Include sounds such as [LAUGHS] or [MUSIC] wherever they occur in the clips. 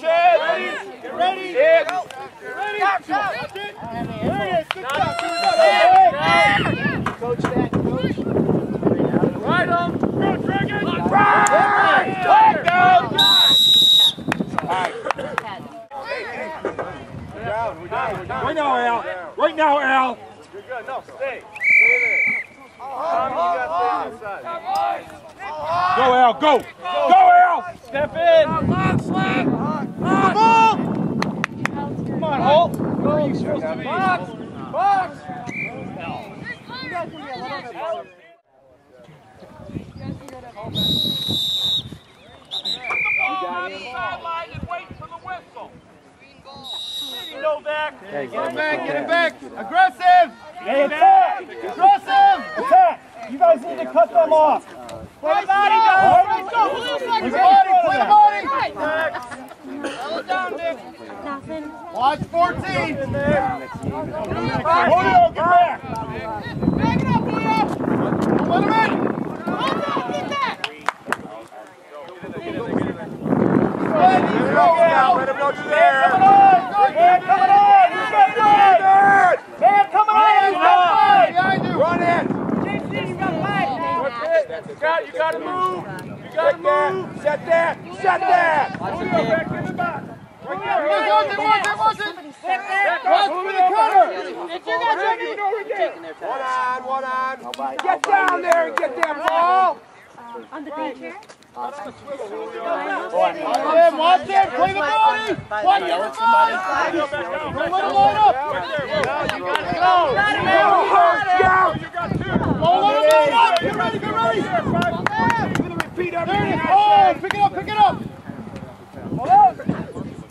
Shed, ready? Get ready. Get ready. It. Good job. Coach that, coach. Right on. Go, Dragon. Right. Go. Right now, Al. Right now, Al. You're good. No, stay. Stay there. Tommy, you got to stay on the side. Go, Al. Go. Go, Al. Step in. Come on, Slack. Come on. Come on, Holt. Where are you supposed to be? Box. Box. Sideline and wait for the whistle. You know back. Get him back. Get him back. Aggressive. Hey, attack. Aggressive. Attack. You guys need to cut them off. Play the body, guys. Play the body. Play the body. Settle down, Nick. Nothing. Watch 14. Julio, get back. Back it up, Julio. Let him in. Get that! Let him know you're there. Man coming on. You got five. Man coming on. You got five. Behind you. Run in. Scott, you got to move. You got to move. Set that. Set that. Julio, back in the box. Right there. It wasn't. It wasn't. It wasn't. Watch for the cutter. Did you guys One on. One on. Get down there and get that ball. on the beach here? Watch him, watch him, play the body! Watch him, body! Don't let him line up! You gotta go! You got two! Don't let him line up! Get ready, get ready! Repeat everything! Oh, pick it up, pick it up! Hold on!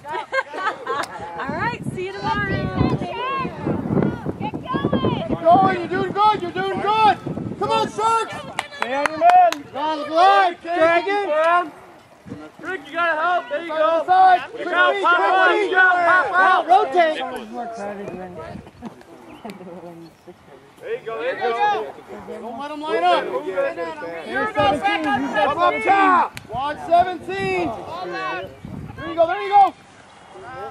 [LAUGHS] All right, see you tomorrow. Keep going, you're doing good, you're doing good! Come on, Sharks! Stay on your man! On the line, Dragon! Rick, you gotta help. There you go. Side. Look out, pop out, look out, pop out. Rotate. [LAUGHS] There you go, there you go. Don't let him line up. Here we go, back Up top. Watch 17. There you go, there you go.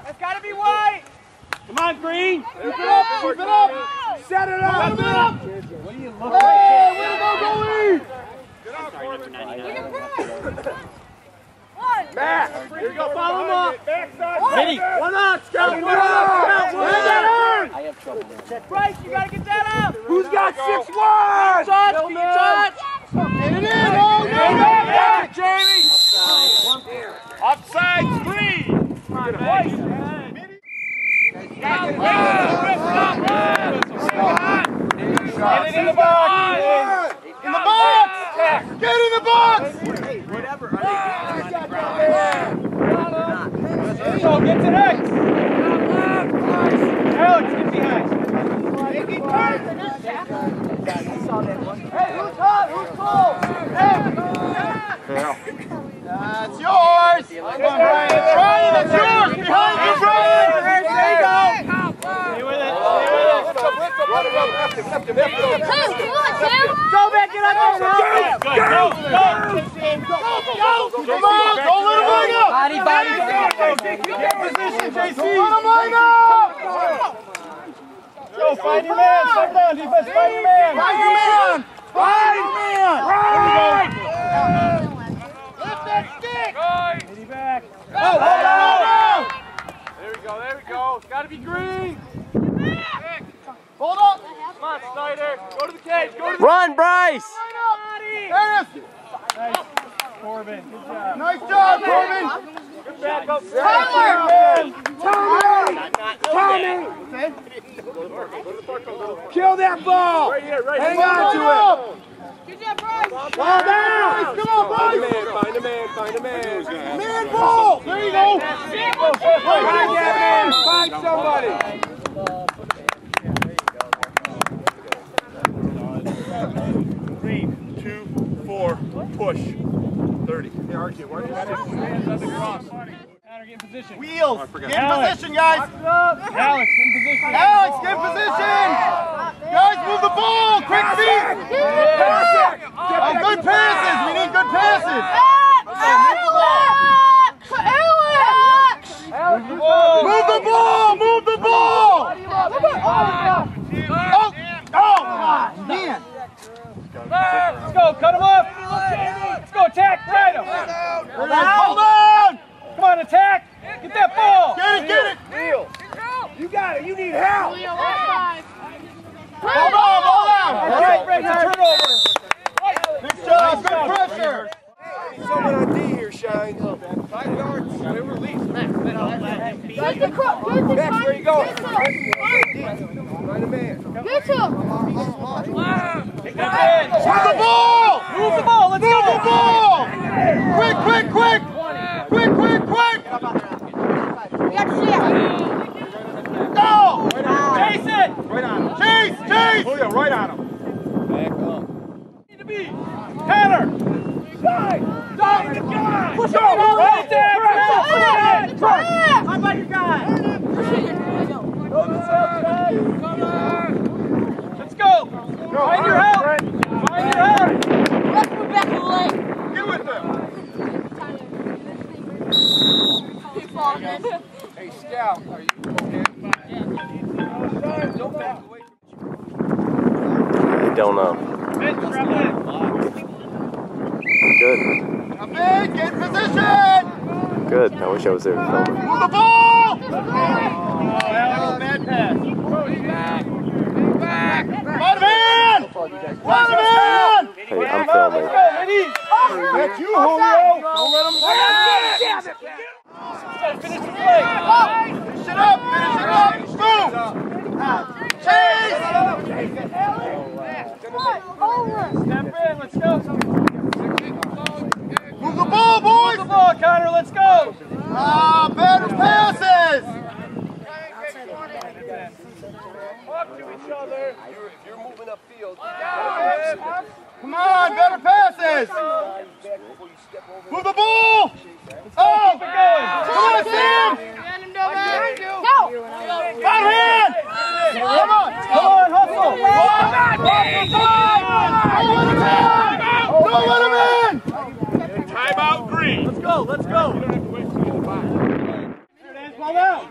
It's gotta be white. Come on, Green. Keep it up, keep it up. Set it up. Set it up. Hey, way to go, goalie. Matt, here you go, follow him up. Ready. One on, Scout, one on, Scout. That I have trouble. Bryce, you gotta get that out. Who's got six one? Touch, can you touch? Get it in, oh, no, Jamie. Offside three. Come on, man. Get it in the box. In the box. Get in the box. So get to X. Alex, get behind. Hey, who's hot? Who's cold? Hey. That's yours. Come on, Brian. Brian, that's yours. Behind you, Brian. There you go. Stay with it. Stay with it. Lift him, lift him. Him go. Lift him, lift him, lift. Go back, get up there. Go, go, Go, go. Come on, don't let him line up. Body, body, Get position, JC. Don't let him line up. Go, find your man. Step down, defense. Find your man. Find your man. Your man. Right. Lift that stick. Hit him back. Go, go, go. There we go, there we go. It's got to be green. Hold up. Come on, Snyder. Go to the cage. Go to the Run, Bryce! There it is. Nice. Corbin, good job. Nice job, Corbin. Good. Tyler! Tommy! Tommy! Kill that ball! Right here, right Hang on to it! Good job, Bryce! Ball down! Come on, Bryce! Find a man, find a man, find a man! Man ball! There you go! Find that man! Find somebody! Three, two, four, push. 30. Hey, Archie, why get in position. Wheels! Get in position, guys! Alex, in position! Alex, get in position! Guys, move the ball! Quick feet! Oh, good passes! We need good passes! Oh, oh, man! Let's go, cut him off! Let's go, attack, right him. Hold on. Come on, attack. Get that ball. Get it, get it! Neil. You got it. You need help. Hold on, hold on! All right, break the turnover. Good job, good pressure! Someone on D here shines. Five yards. They release. Max, Get the crook, get the Max, where you going? Find a him. Him. Move the ball! Move the ball. Let's Move the ball! Quick, quick, quick! Quick, quick, quick! Get shit. Go! Jason. Chase, chase! Oh, yeah, right on him. Back Need to be. Tanner. Guy. Guy. Push him. Right there. Press. Press. How about your guy? Let's go. Find your help. Find your help. Let's move back to the lane. Get with them! Keep falling. Hey, Scout, are you okay? Don't back away. Don't know. Vince, grab it. Good. Get in position! Good. I wish I was there to film it. Move the ball! Oh, that was a bad pass. One man! One man! Hey, I'm filming. Let's go, ladies. That's you, Julio! Don't let him Finish the play. Finish it up! Finish it up! Move! Chase! Step in. Let's go. Move the ball, Move boys! the ball, Connor. Let's go. Ah, better passes! Talk to each other. If you're moving upfield, Come on, better passes! Move the ball! Oh! Keep it going. Come on, Sam! Go. Out hand! Come on! Come on, hustle. Don't let! Timeout green. Let's go. Let's go. Out.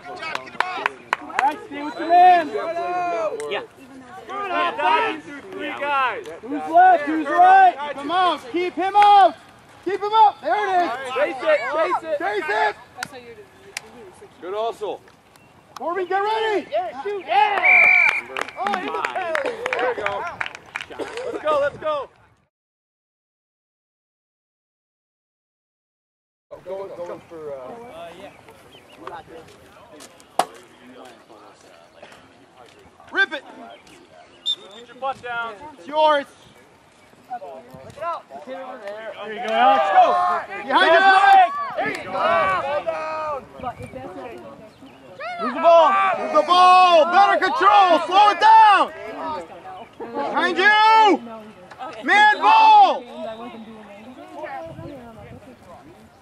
All right, stay with your man. Yeah. Through three guys. Who's left? Who's right? Keep him out! Keep him out! Keep him up! There it is! Chase it. Chase it. Chase it! Good hustle. Corbin, get ready! Yeah, Shoot. Yeah. Oh, in the. There we go. Let's go. Let's go. going, going for, uh, Rip it! Get your butt down. It's yours! Look out! There you go, Alex. Go. Behind you, Pass There you go. Move the ball. Move the ball! Better control! Slow it down! Behind you! Man ball!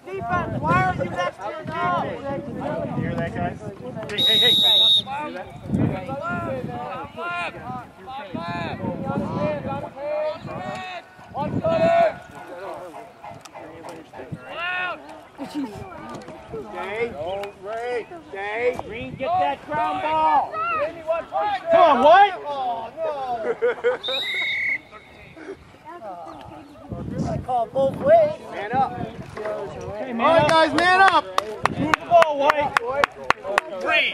Defense, why are you next to your goal? You hear that, guys? Hey, hey, hey. Hear that? Stay. Don't break. Stay. Green, get that ground ball. Come on, White. Oh, man up. Okay, All man right, up. guys, man up. Move the ball, White. Three.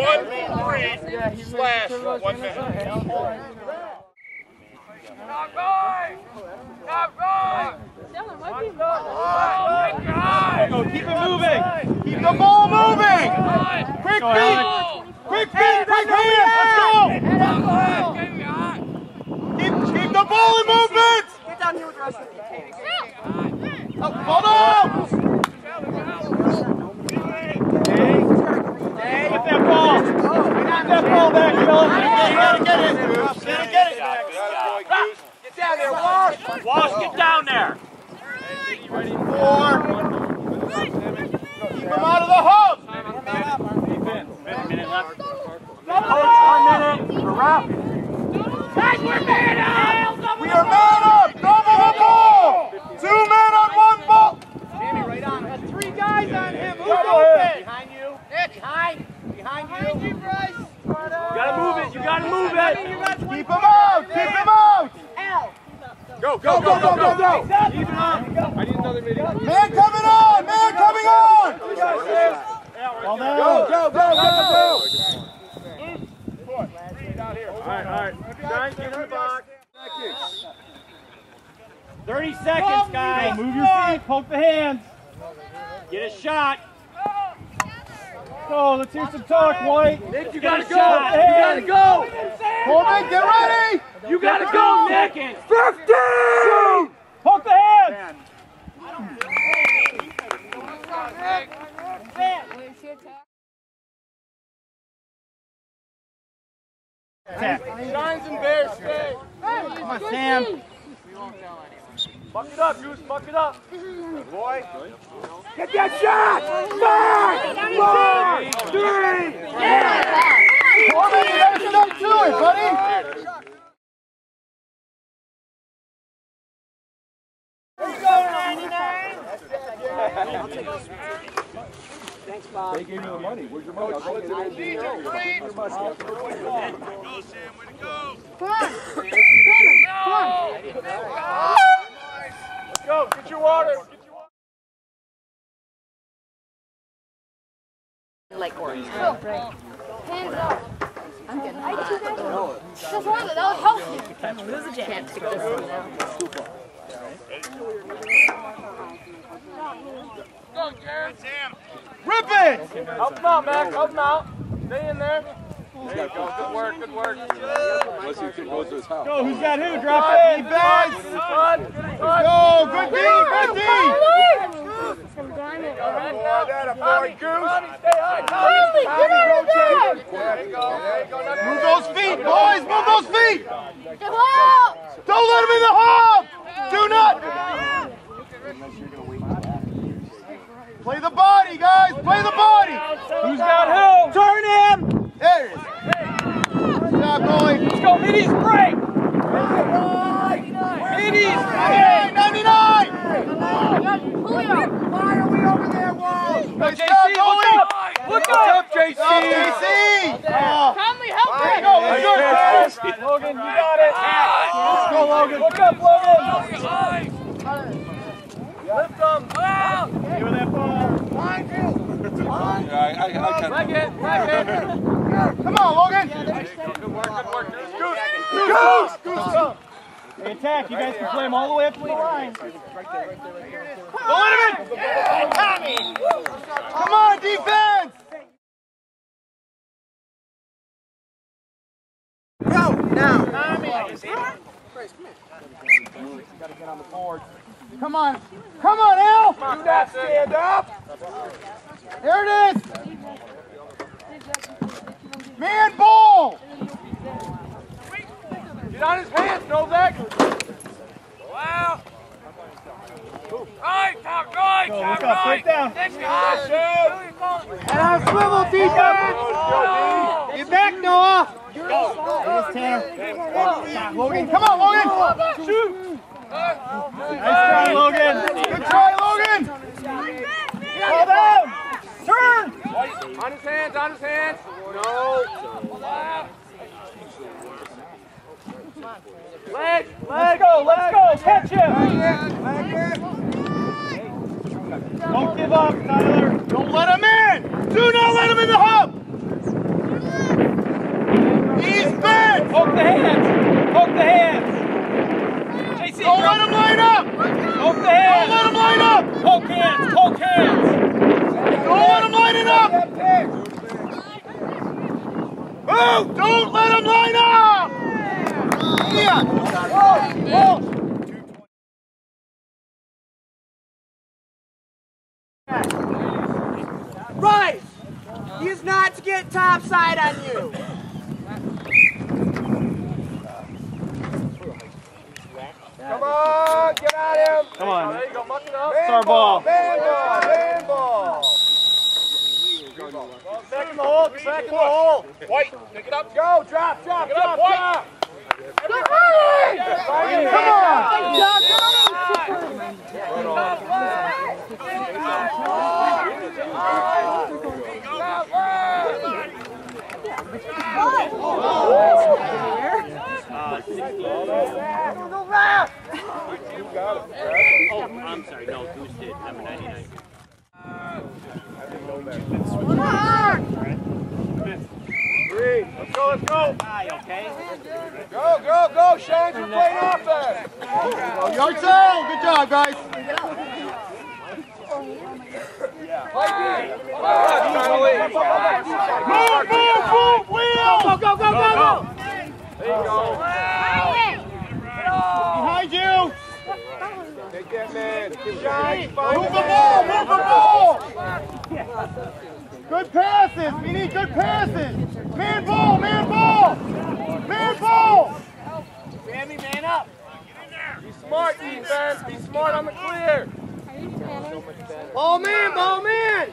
One, three, slash, one minute. There you go. Keep it moving. Keep the ball moving. Quick feet. Quick feet. Quick hands. Let's go. Keep, keep the ball in movement. Get down here with the rest of the oh, Hold on. Get that ball. Get that ball back, fellas. You gotta get it. You gotta get it. Get down there, Wash. Wash, get down there. Four. Keep him out of the hub. Minute, minute left. One minute. We're wrapped. We are man up. Double the ball. Two men on one ball. Three guys on him. Who's open? Behind you. Behind. Behind you. You gotta move it. You gotta move it. Keep him out. Keep him out. Go, go, go, go, go, go! Man coming on! Man coming on! Ball down. Go, go, go, go, go! Alright, alright. Shine, get in the box. 30 seconds, guys. Move your feet, poke the hands. Get a shot. Go, let's hear some talk, White. Nick, you gotta go! shot. You gotta go! Coleman, get ready! You gotta go, Nick! 50! Poke the hands. Shines and bears, stay! Come on, Sam. Buck it up, Goose, buck it up! Boy! Get that shot! Five! Four! Three! Coleman, you gotta step to it, buddy! Let's go, get your water! Get your water. Like orange. Hands up. I'm good. I did that. That's one of the, that was healthy. Who's a Can't stick this in now. Rip it! Help him out, Mac, help him out. Stay in there. There you go, good work, good work. Go, who's got who? Drop! Good, good. Go, good D, good D! Boy, that a boy, Goose. Tommy, stay high, Tommy. Tommy, get out of there! There you go, there you go. Move those feet, boys, move those feet! Don't let him in the hub! Do! Play the body, guys, play the body! Who's got who? Turn him. There it is. Good job, goalie. Let's go, middies break. Middies break. 99! Julio! Nice JC, job, look goalie! up. Look up, JC. Good job, JC! Oh, Conley, help There you me! go, let's go, guys! Logan, you got it. Let's go, Logan. Look up, Logan. lift them. Ah! Give her that ball. Leg it, leg it. Come on, Logan! Good work, good work. Goose, Goose, Goose, Goose, come. Hey, attack. You guys can play them all the way up to the line. Don't let him! Come on, defense! Go, now! Tommy! Come on, come on, Al! Do not stand up. There it is! Man ball! Get on his hands, Novak. Wow. Right, top right, Go, top look up. Break down. Ah, shoot. And our swivel defense! Get back, Noah! Here's Tanner. Logan, come on, Logan! Shoot! Nice try, Logan. Good try, Logan! Fall down. Turn. On his hands, on his hands. No. Leg, Let's go. Let's go. Catch him. Don't give up, Tyler. Don't let him in! Do not let him in the hub! He's bent! Poke the hands. Poke the hands. JC, Don't let him line up! Poke the hands. Don't let him line up! Poke hands. Poke hands. Don't let him line it up! Move! Don't let him line up! Yeah! Right! He is get topside on you. Come on, get at him. Come on. There you go, muck it up. It's our ball. Man ball, man ball. Back in the hole, back in the hole. White, pick it up. Go, drop, drop, Pick it up, drop, White. drop. Come on! Oh, I'm sorry. No, Goose did. Number 99. Let's go, let's go. Oh, move the ball, move the ball. Good passes. We need good passes. Man ball, man ball. Man ball. Sammy, man up. Be smart, defense. Be smart on the clear. Ball man, ball man.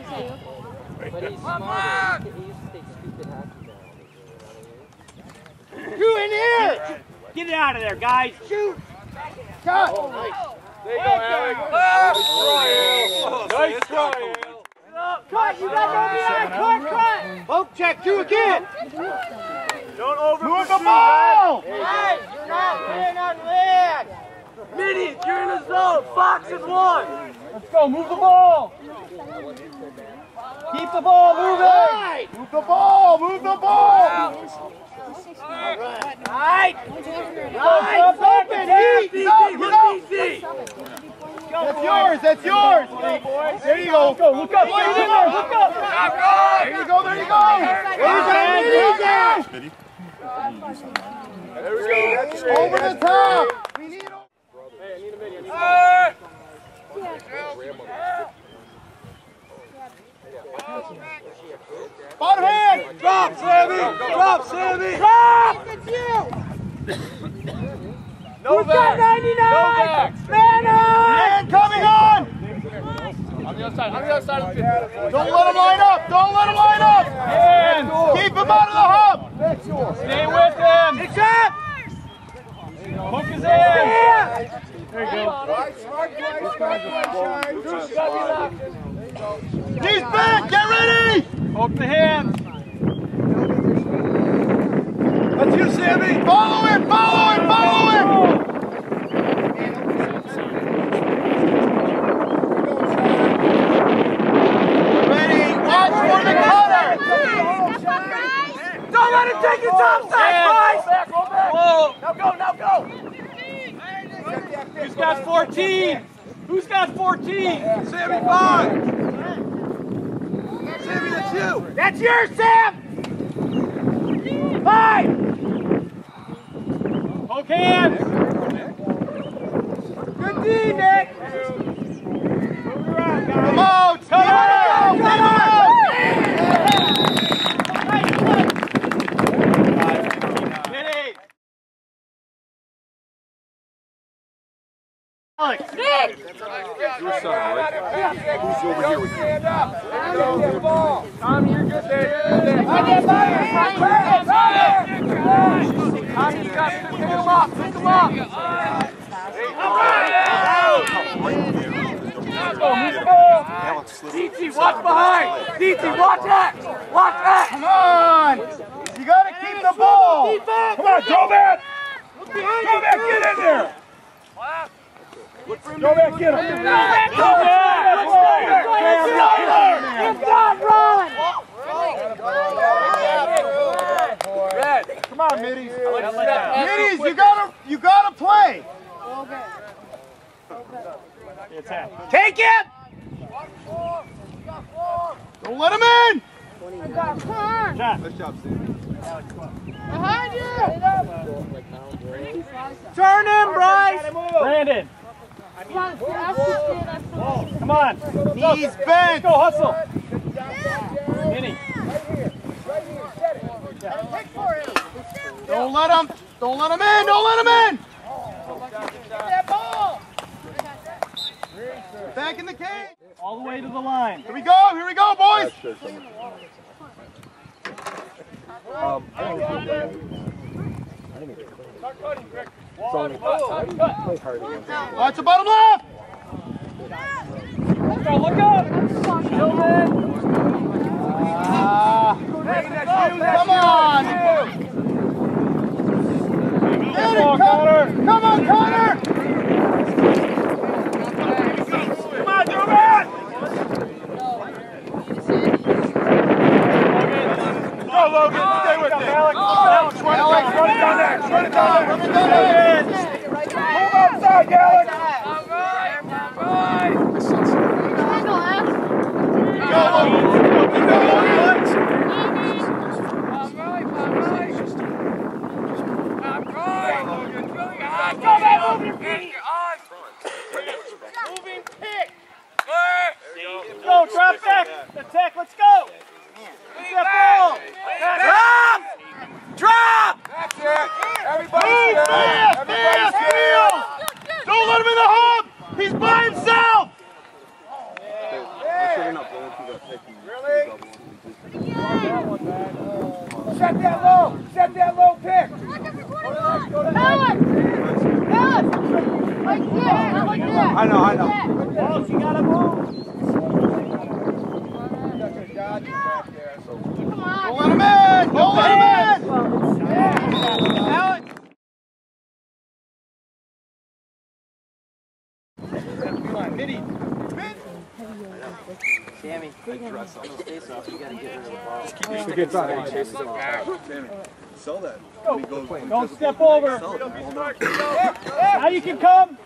You in here. Get it out of there, guys. Shoot. Cut. There you go, Alec. Nice try, Al. Cut, you got no behind. Cut, cut. Boat check, two again. Don't over Move the ball. Hey, you're not playing on land. Mini, you're in the zone. Fox and one. Let's go, move the ball. Keep the ball moving. Right. Move the ball. Move the ball. Right. Stop back, Open, Get up, get up. That's yours. That's yours. There you go. Go, look up, get in there, look up. There you go. There you go. There you go. There we go. Over the top. We need. Hey, I need a minute. I need a Bottom hand! Drop, Sammy! Drop, Sammy! Drop! It's you! [LAUGHS] No Who's got 99? No Man on! Man coming on! On the other side, on the other side of the field. Don't let him line up! Don't let him line up! Hands. Keep him out of the hub! Stay with him. Big shot! Hook his hands. There you go. He's back! Get ready! Hook the hands. That's you, Sammy! Follow him! Follow him! Follow him! Ready! Watch for the cutter! Don't let him take your top side, boys. Whoa. Now go, now go. Who's got 14? Who's got 14? Sammy, five! Sammy, that's you! That's yours, Sam. Five. Hook hands. Good D, Nick. Come on! Come on! Come on! Get it. Alex! Your son, right? Who's over here with you? Stand up! Get the ball! Tommy, you're good there. Get. Tommy's got to pick him up! Pick. DT, watch behind! DT, watch X! Watch X! Come on! You gotta keep the ball! Come on, go back! Go back, get in there! Go back, get him! Go back, go back! Not run. Red. Come on, Middies. Middies, you gotta, you gotta play. Take it. Don't let him in. Nice job, Sammy. Behind you! Turn him, Bryce. Brandon, Come on, that's the that's the come on. He's bent. Go hustle. Minnie. Don't let him. Don't let him in. Don't let him in. Back in the cage. All the way to the line. Here we go. Here we go, boys. Watch the bottom left. Go, look up. Come on. Come on, Connor! Come on, Connor! Come on, Duman! Go, Logan! Stay with it! Alex, oh, Alex, run it back! Run it down there! Run it down there! Run it down there! Move outside, Alex! Alright, boys! Go, Logan! Go, Logan! Drop back. Attack, let's go. Step ball. Drop! Drop! That's it. Everybody Move stay. fast, Everybody fast, stay. Don't let him in the hub. He's by himself. Really? That low. Set that low pick. Alex! Alex! Like this, not like that. I know, I know. That. Alex, you gotta move. Come on. Don't let him in. Don't let him in. Alex. Don't step over. Now you can come.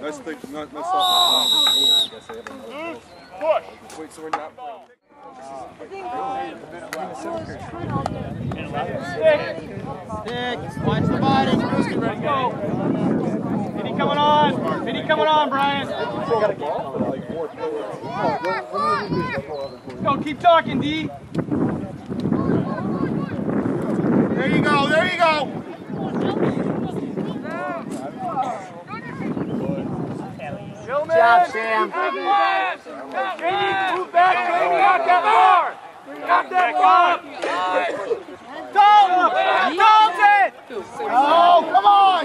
Nice thing, not, nice oh. mm. Push. Wait, so we're not. Watch the body. Let's go. Vinny coming on. Vinny coming on, Brian. Let's go. Keep talking, D. There you go. There you go. Good job, Sam. Vinny, move back, baby. Got that bar. Got that bar. Dalton. Dalton. Oh, come on.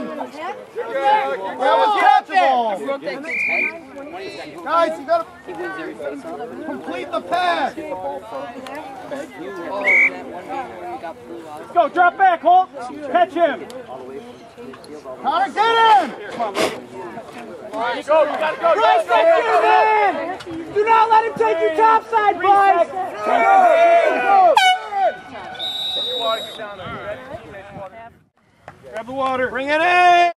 That was catchable. Guys, you gotta complete the pass. Let's go. Drop back, Holt. Catch him. Connor, get him. Go. You gotta go. Bryce, take your man. Do not let him take your top side, Bryce. Grab the water. Bring it in.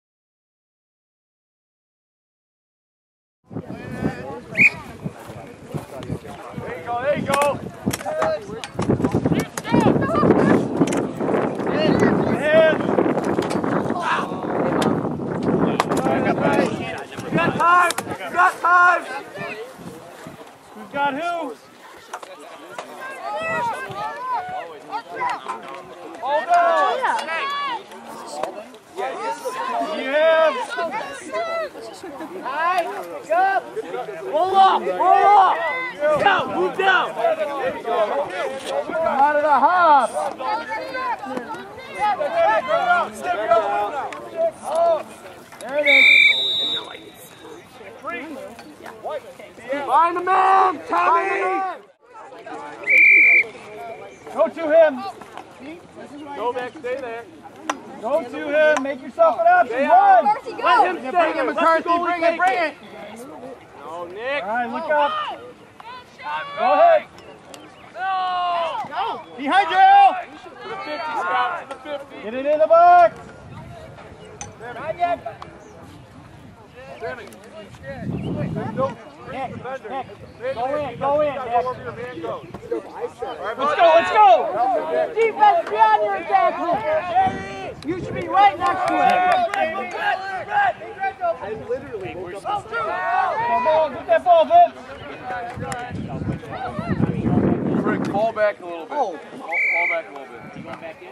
There you go. There you go. Hands. We got time. We got time. Who's got who? On. You have. High. Roll up. Roll up. Down. Move down. Out of the hop. There it is. Find the man, Tommy. Go to him. Go back, stay there. Go to him. Make yourself an option. Run. Mercy, go. Let him stay Bring there. it, McCarthy. Bring it, bring it. No, Nick. All right, look up. Go ahead. No! Behind you, To the 50, Scott. To the 50. Get it in the box. Not yet. Nick, Nick, go in, go in, Nick. Let's go, let's go. Defense beyond your attack. You should be right next to it. Come on, get that ball, Vince. Frick, fall back a little bit. Oh. Fall, fall back a little bit. You going back in?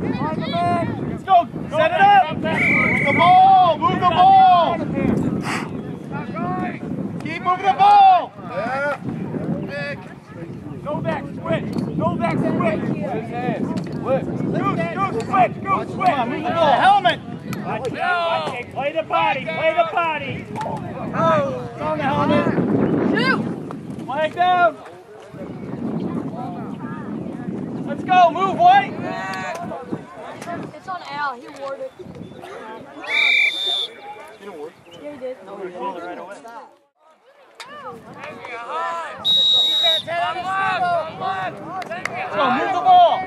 Let's go. Set it up. Move the ball. Move the ball. Keep moving the ball. Go back, switch. Go back, switch. His hands. Goose, goose, switch, goose, switch. Come on, move the ball. Helmet. Watch out. Play the body, play the body. Oh, it's on the helmet. Shoot. Flag down. Let's go, move, White. It's on Al. He wore it. Yeah, he did. No, he didn't. Let's go, move the ball.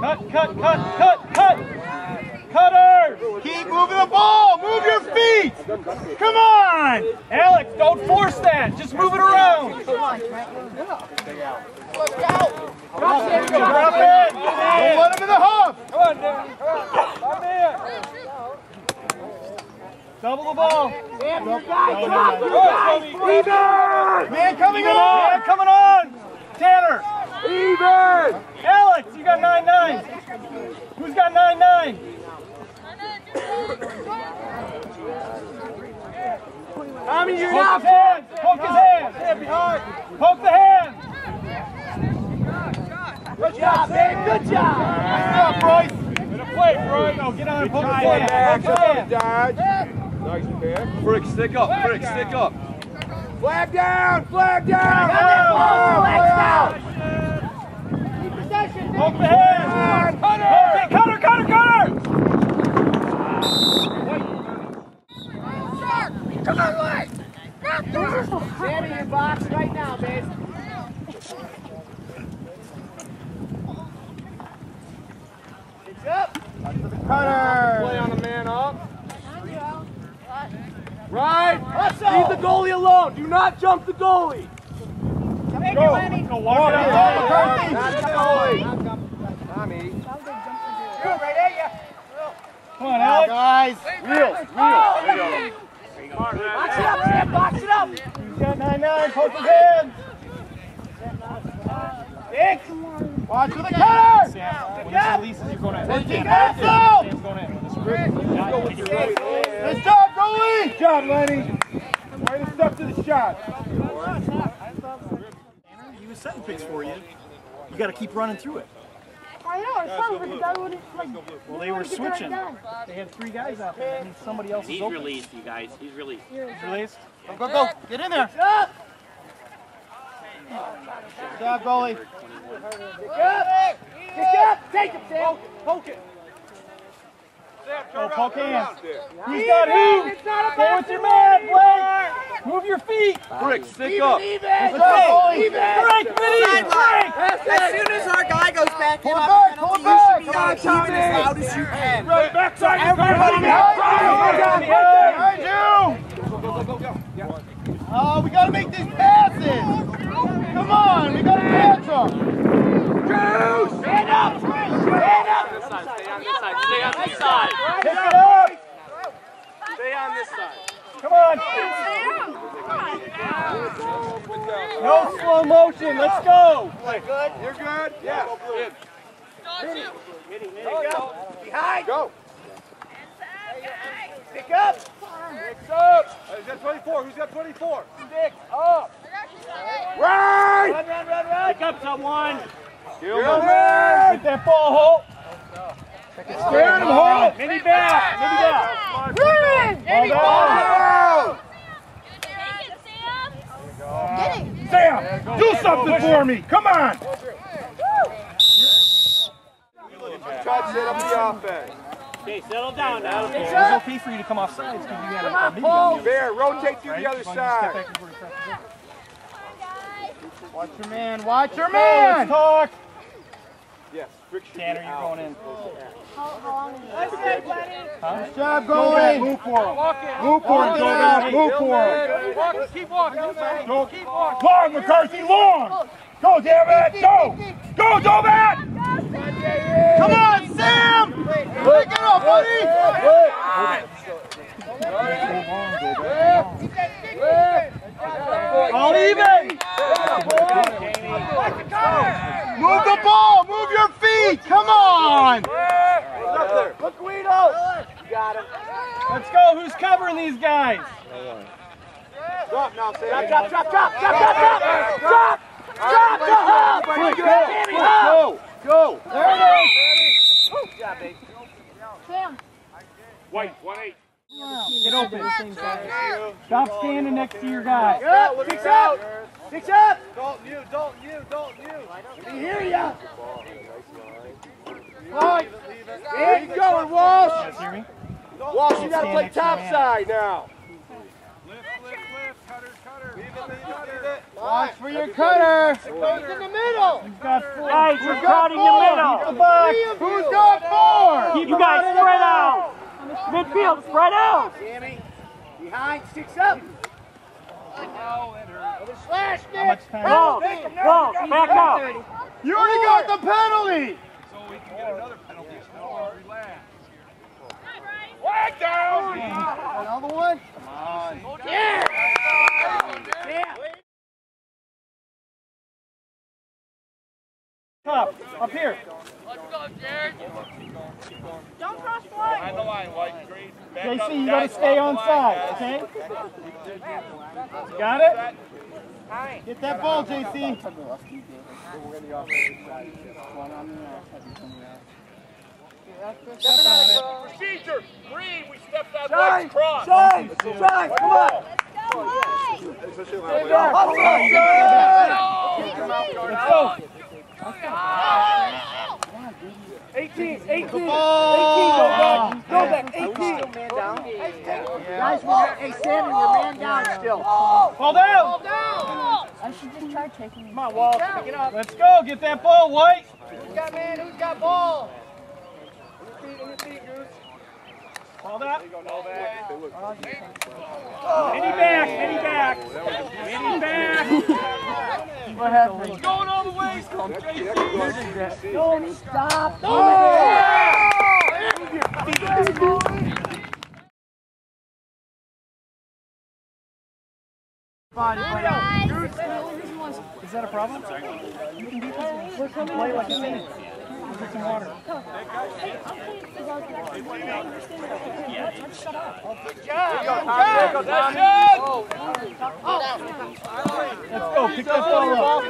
Cut, cut, cut, cut, cut! Cutter! Keep moving the ball. Move your feet. Come on! Alex, don't force that. Just move it around. Drop it. Don't let him in the hub. Come on, Danny. Come in. Double the ball. Man No, coming on. Man coming on. Tanner. Even. Alex, you got nine nine. Who's got nine nine? Tommy, you're Poke his hand. Poke his hand. Poke the hand. Good job, man. Good job. Good job, Bryce. Good play, Bryce. No, oh, get on and poke his hand. Poke his hand. Dodge. Nice pick. Frick, stick up. Frick, stick up. Flag down. Flag down. Oh, down. Flag Poke the hand. Poke it. Cutter, cutter, cutter. Stand in your box right now, babe. It's up. Cutter. Play on the man up. Right. Leave the goalie alone. Do not jump the goalie. Go. Go walk it out. Not the goalie. Tommy. Come on, Alex. Guys. Wheels. Oh, Wheels. Box it up, Sam. Box it up. He's got nine nine. Poke his hand. Watch for the cutter. Sam, when this releases, you're going in. Take that out. Sam's going in. Nice job, goalie. Good job, Lenny. Right to step to the shot. He was setting picks for you. You got to keep running through it. I know, it's fun, but the guy wouldn't, like, Well, they were switching. They had three guys out there. That means somebody else is He's released, you guys. He's released. Released. Go, go, go. Get in there. Good job, goalie. Pick up. Pick up. Take him, Sam. Poke it. Go poke hands. Who's got who? Stay with your man, Blake. Move your feet. Frick, stick up. Good job, goalie. Break, Vinny. Break. As soon as our guy goes back Pull in back, pull it penalty, you should be yelling as loud as you can. Right backside. Everybody behind behind you. Oh, we gotta make these passes. Come on, we gotta catch them. Juice. Stand up. Stand up. This side, stay on this side. Stay on this side. Pick it up. Stay on this side. Come on. No slow motion. Let's go. Good. You're good. Yeah. Behind. Go. Pick up. Six up. Who's got 24? Who's got 24? Six up. Right. Run, run, run, run. Pick up someone. Gilman. Get that ball, Holt. Scared him, Holt. Maybe back. Maybe back. Run! Ball down. Get it! Sam, do something for me. Come on. Touch it up the offense. Okay, settle down now. It's okay for you to come off sides because you got a, a medium. Paul. Bear, rotate to right? the other As long as you step side. back and forward and practice Watch your man. Watch your it. Let's man. talk. Yes. friction Tanner, you're going in. How, how long is it? Good job, goalie. Move for him. Move for him. Get out. Move for him. Keep walking. Keep walking. Long, McCarthy, long. Go, damn it. Go. Go, Dobat. Come on, Sam. Pick it up, buddy. All even. Move the ball. Move your feet. Come on. Look, Guido. Got him. Let's go. Who's covering these guys? Drop now, Sam. Drop, drop, drop, drop, drop, drop, drop. Drop. Drop the hub. Go. Go. There it is. Sam. White, one eight. Get open. Stop standing next to your guy. Up. Six up. Six up. Don't you, don't you, don't you. We hear ya. Right. There you going, Walsh. Guys hear me? Walsh, you gotta play top side now. Watch for your cutter. He's in the middle. He's got four. Guys, you're got crowding the middle. Keep the box. Three of Who's you. got four? You guys spread out. Midfield, spread out. Sammy, behind, six up. Slash, How much Nick. time? Go, go, back up. You already got the penalty. Another one? Top, up here. Don't cross the line. Behind the line, white, green. Back up, JC, you gotta stay on the line, side, guys. okay? Got it? Get that ball, JC. Procedure, green, we step that white cross. Shine, shine, come on. Let's go. 18, 18, 18, go ball. back, go back, 18. Man down. Guys, we're, hey, Sammy, we're man down still. Fall down. I should just try taking Come on, Walt, pick it up. Let's go. Get that ball, White. Who's got man? Who's got ball? Fall that. Any back, any back. Any back. What happened? Going all the way, come JC. Don't stop. Oh! Is that a problem? You can do this. We're coming. Play like a team. We'll get some water. Let's go. Pick that ball up.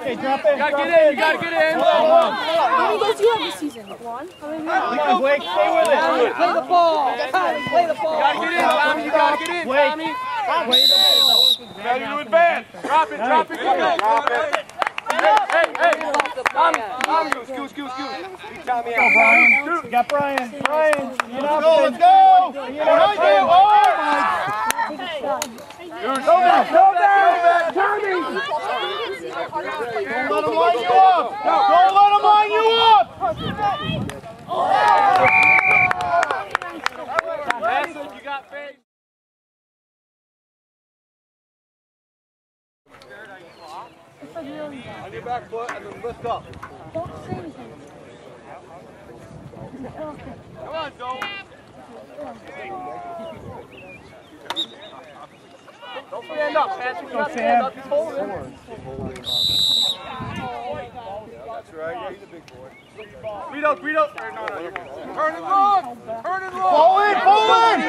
Okay, drop it. You Gotta get in, you gotta get in. How many goals do you have this season? One? How many Come on, Blake. Stay with it. Play the ball. Play the ball. Gotta get in, Tommy, you gotta get in, Blake. Tommy. Play the ball. Ready to advance. Drop it, drop it, drop it. Hey, hey, hey. Tommy, Tommy, excuse, excuse, excuse. Beat Tommy Go, out. Brian. You got Brian. Brian. Get up. go, let's go. Bring it up. Behind you. Oh, Go back. Go back. Don't let him line you up. Don't let him line you up. That's it, you got faith. On your back foot and then lift up. Come on, Joe. Don't stand up, Patrick. Gotta stand up. He's holding. That's right. He's a big boy. Guido, Guido. Turn and run. Turn and run. Pull in, pull in.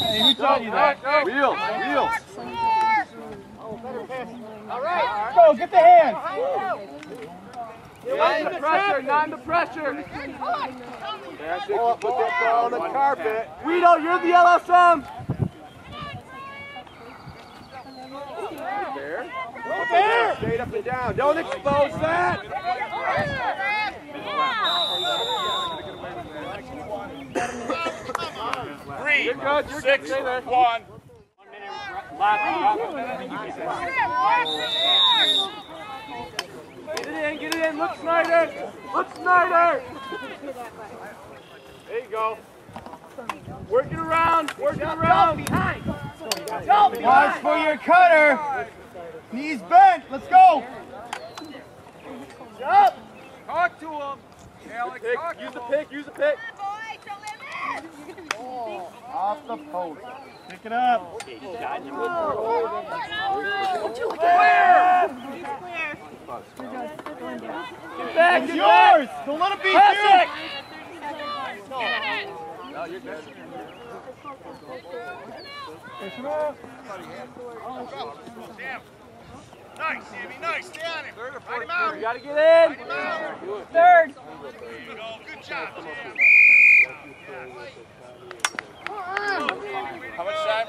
Hey, who taught you that? Wheel, wheel. Let's go. Get the hand. Not the pressure, not the pressure. Patrick, you put that ball on the carpet. Guido, you're the LSM. There. There. Straight up and down. Don't expose that. Three, you're good, you're six, one. Get it in, get it in. Look, Snyder. Look, Snyder. There you go. Work it around. Work it around. Watch for your cutter. Knees bent. Let's go. Talk to him. Alex, talk Use the pick. Use the pick. Off the post. Pick it up. It's yours. Don't let it beat you. Push him up. Nice, Sammy, nice. Stay on him. Ride him out. You gotta get in. Ride him out. Third. Good, go. Good job, Sam. How much time?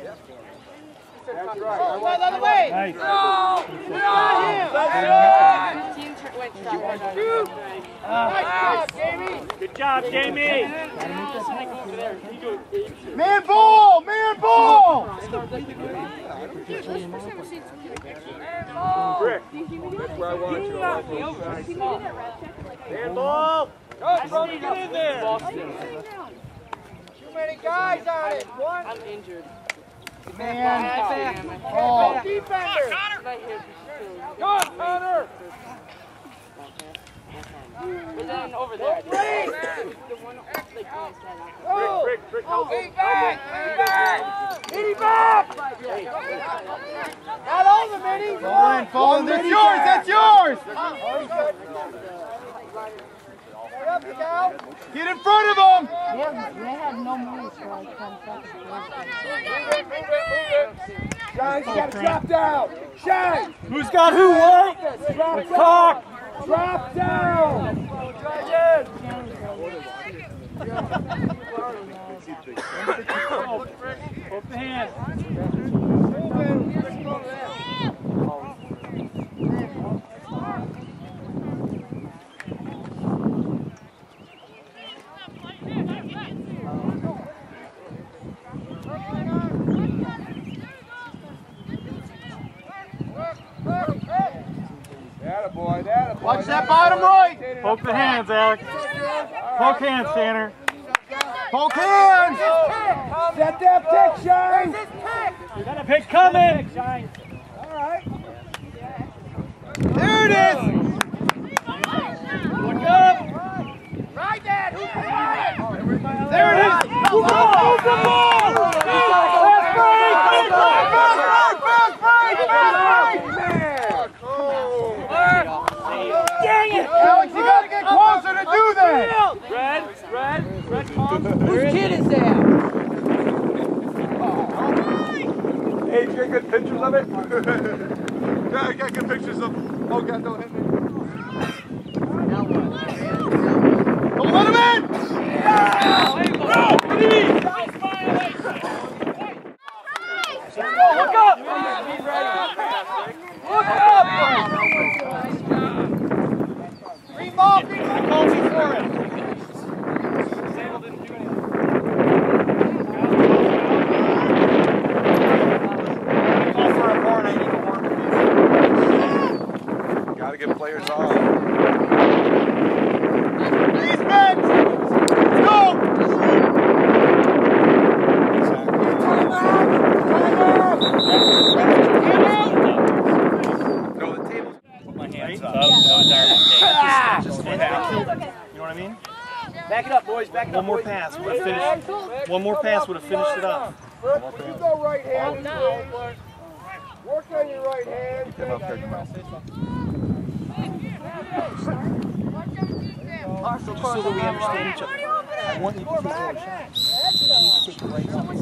That's right. Oh, the other way. Nice. No! Not him. His team went shot. Shoot. Nice job, Jamie. Good job, Jamie. Man ball! Man ball! Rick, that's where I want you. Handball! Go, brother, get in there. Too many guys on it. One. I'm injured. Man. Oh, defender. Go on, Connor. Over there. Oh. Rick, Rick, help Hey, him. back! Hey, back! Hit him back! Not all the mini. Fall in. That's yours, that's yours! Get up. Get in front of him! They had no moves for like 10 seconds. Shine, you gotta drop down. Shine! Who's got who? What? Drop Talk. down! Drop down! Hope the hand. That boy, that boy. Watch that bottom right! Poke the hands, Alex. Poke hands, Tanner. Poke hands! Set that pick, Shine! Pick Got a pick coming. All right. There it is! Look up. Right there! Who's behind? There it is! Move the ball! Move the ball! Fast break! Fast break! Fast break! Fast break! Dang it. Alex, you gotta get closer to do that! Red, red, red, come. Whose kid is that? Hey, did you get good pictures of it? [LAUGHS] yeah, I got good pictures of Oh, God, don't hit me. Don't let him in! Look up. Look up! Green ball, green ball! Call me for it. Call for a horn, I need a horn. Gotta get players on. These men! Let's go! No, the table's. Hands up. That was our mistake. You know what I mean? Back it up, boys. Back it One more pass would have finished. One more pass would have finished it up. You go right hand. Work on your right hand. Just so that we understand each other. I want you to take more shots. You need to take the right ones.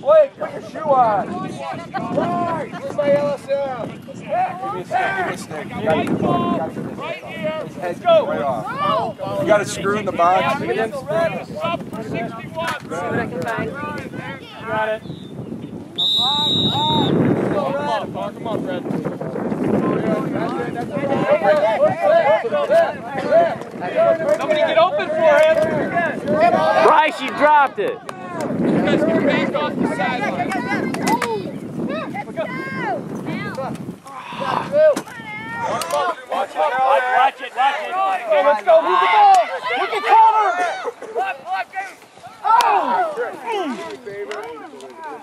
Blake, put your shoe on. Right! Everybody else out. Let's go. Right off. You got a screw in the box. See what I can find. Got it. Come on, Fred. Somebody get open for him. Bryce, you dropped it. You guys get Back off the sideline. Watch it, Watch, watch it, watch it. Okay, let's go. Move the ball. Look at Connor.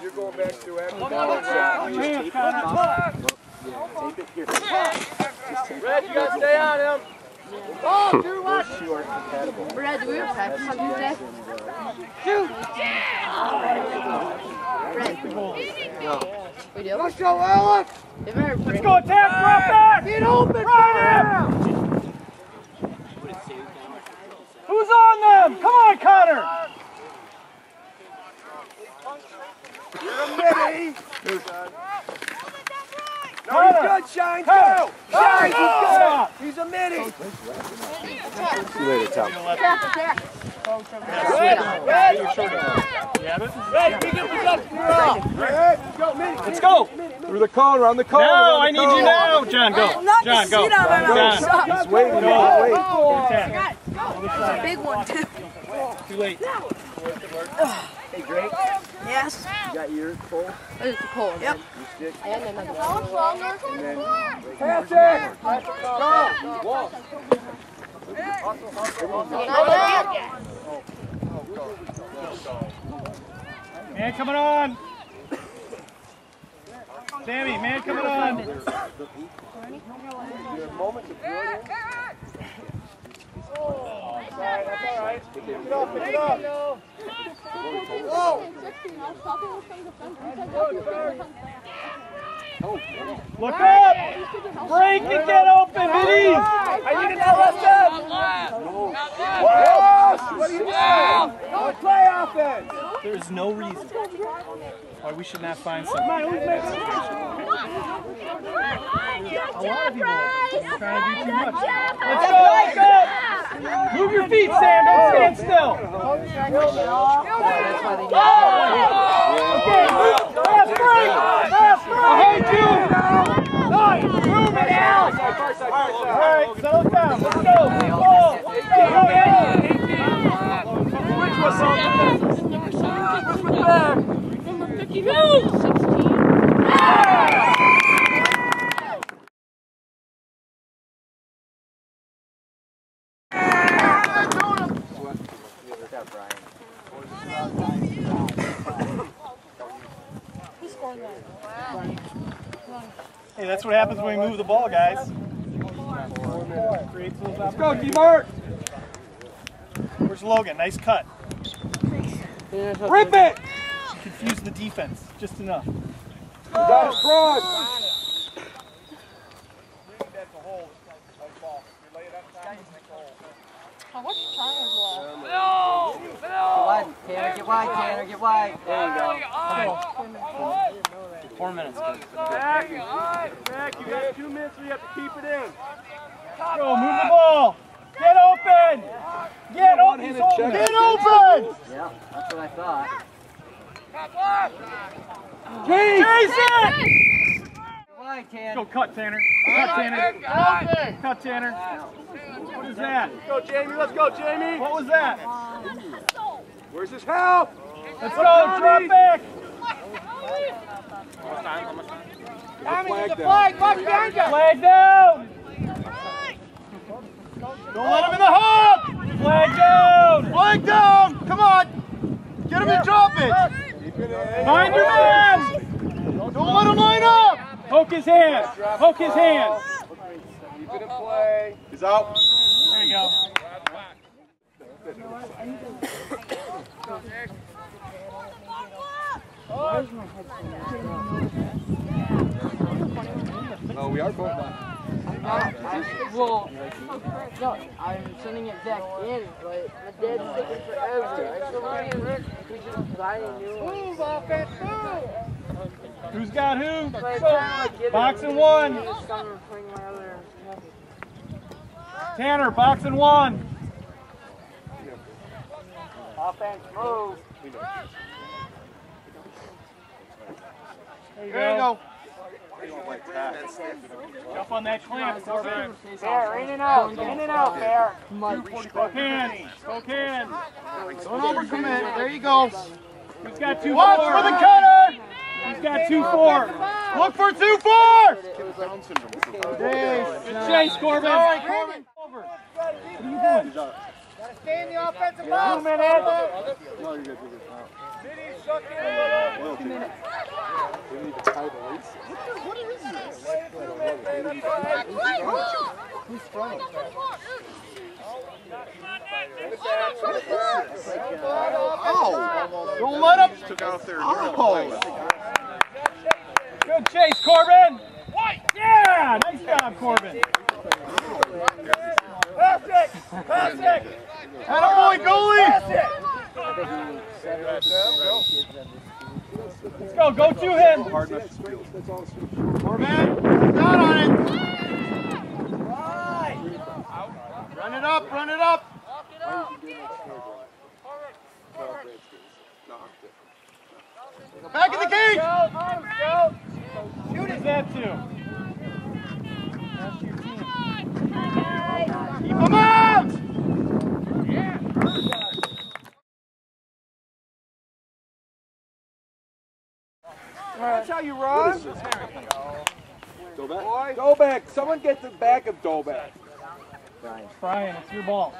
You're going back to after Watch your hands, Connor. Red, you gotta stay on him. Oh, dude, watch. Brad, do we have practice on Tuesday? We do? Let's go, Alex. Let's go attack, drop back. Get open. Run him. Who's on them? Come on, Connor. [LAUGHS] No, he's good, Shines. Go. Shines, he's good. He's a mini. See you later, Tom. Let's go. Through the cone, around the cone. Now, around I need cone. you now. John, go. John, go. John. He's waiting. go. He's waiting. Big one, too. Too late. Yes. You got yours full? It's cold. Yep. And another one. Pass it. Go. Walk. Man coming on. Sammy, man coming on. Look up. Break and get open, biddies. I need to know what's up. Yes. What are you doing? Play offense. There's no reason why we should not find some. A lot of people trying to do too much. Let's go, let's go. Move your feet, Sam. Don't stand still. Okay, move. Fast break. Behind you. Nice. Move it out. All right, settle it down. Let's go. Ball. Let's go. Go, yeah. Which was on Hey, that's what happens when we move the ball, guys. Creates those Let's go, D-Mark. Where's Logan? Nice cut. Rip it. Confuse the defense just enough. You got it, cross. How much time is left? Tanner, get wide, Tanner, get wide. There you go. Four minutes. Back, back. You got two minutes, so you have to keep it in. Go, move the ball. Get open. Get open. Get open. Yeah, that's what I thought. Jason. Get wide, Tanner. Go cut Tanner. Cut Tanner. Cut Tanner. What is that? Go, Jamie. Let's go, Jamie. What was that? Where's his help? Let's go. Drop back. Flag down. Flag down. Don't let him in the hub. Flag down. Flag down. Come on. Get him and drop it. Find your man. Don't let him line up. Poke his hand. Poke his hand. Keep it in play. He's out. There you go. No, we are Well, no, I'm sending it back in, but my dad's taking forever. I still want to get we just buy a new one. Move, offense, move! Who's got who? But I'm trying to like, get it Boxing one. this summer playing my other Tanner, boxing one. Offense, move. There you go. Jump on that clamp, Corbin. Bear, in and out, in and out, Bear. Spoke hands. Spoke hands. Don't overcommit. There you go. Who's got two Watch four? for the cutter. Who's got two four? Look for two four. Good chase, Corbin. Corbin. Over. What are you doing? Stay in the offensive Two minutes. No, you're good, you're good. City, suck in a little. Oh. Don't let him. Took out. Oh. Good chase, Corbin. Yeah, nice job, Corbin. Pass it. Pass it. Attaboy. Let's go, go to him. Hard enough to steal. Four man. Down on it. Run it up, run it up. Back in the cage. Shoot it. that to? That's. Keep him out. That's how you run. Go back. Boy. Go back. Someone get the back of Dolbeck. Brian, Brian, it's your ball.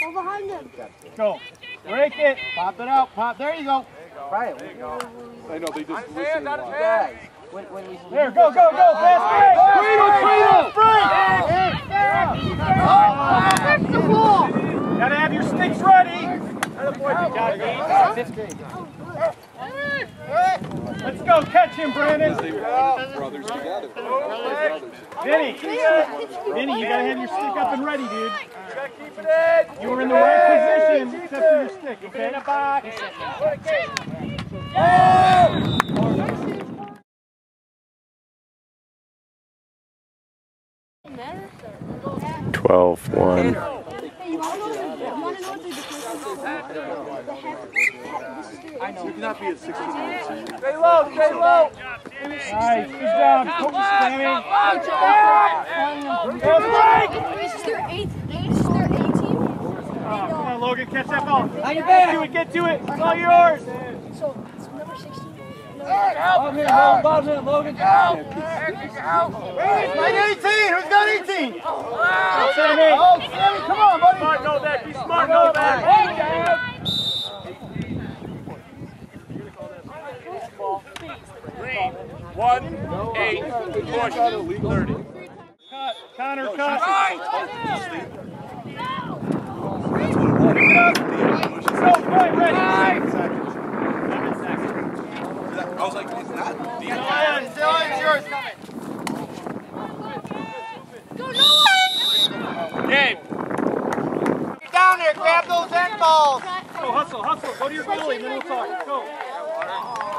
Go behind him. Go. Break it. Pop it out. Pop. There you go. Right. I know they just Hands listen. out a of When, when he's There, go, go, go. Fast break. Grab the ball. Gotta have your sticks ready. Let's go. Catch him, Brandon. They were brothers together. Vinny. Vinny, you gotta have your stick up and ready, dude. Gotta keep it in. You were in the right position except for your stick, okay? In a box. Twelve one. Hey, you wanna know what the- you wanna know what the difference is? The half- this is their You cannot be at 16 minutes. Stay low. Stay low. Nice. Good job. Coach Sammy. This is their eighth. This is their 18. Come on, Logan. Catch that ball. On your Get to it. Get to it. It's all yours. So it's number 16. Bottom him, Logan. Bottom him, Logan. Out. Like 18. Who's got 18? Sammy. Oh, Sammy, oh, come on, buddy. Smart, no back. Be smart, no back. One, eight, push. Thirty. Cut. Connor, cut. Right. Go, right, ready. I was like, it's not. Zion, Zion's yours. coming. Go, Noah! Game. Get down there. Grab those end balls. Go, hustle, hustle. Go to your goalie, then we'll talk. Go.